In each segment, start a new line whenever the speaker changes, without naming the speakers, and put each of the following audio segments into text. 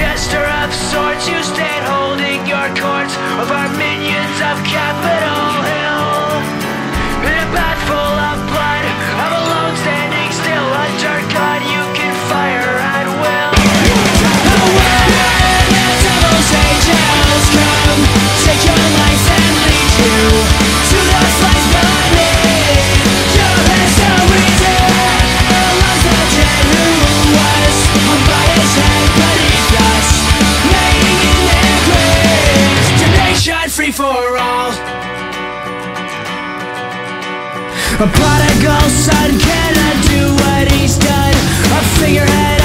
jester of sorts. You stand holding your cords Of our minions of capital now A
prodigal son cannot do what he's done? A figurehead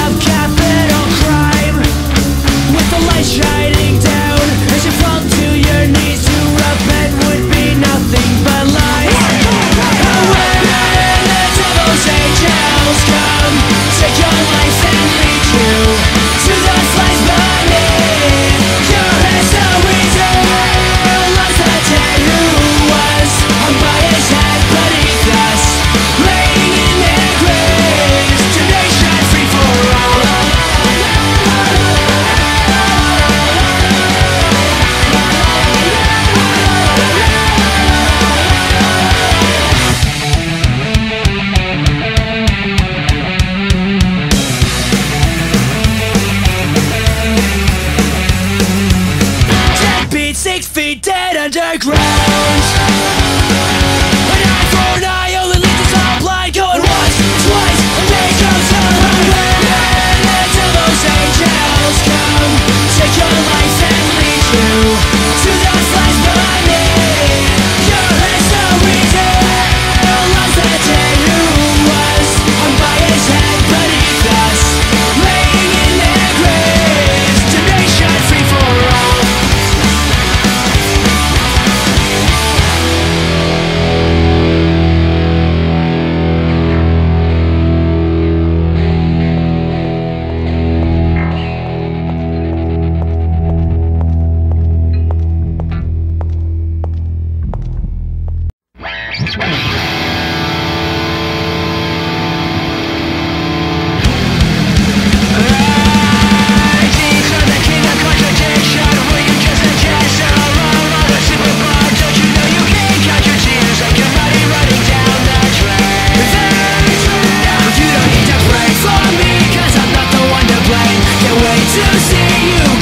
six feet dead underground. to see you.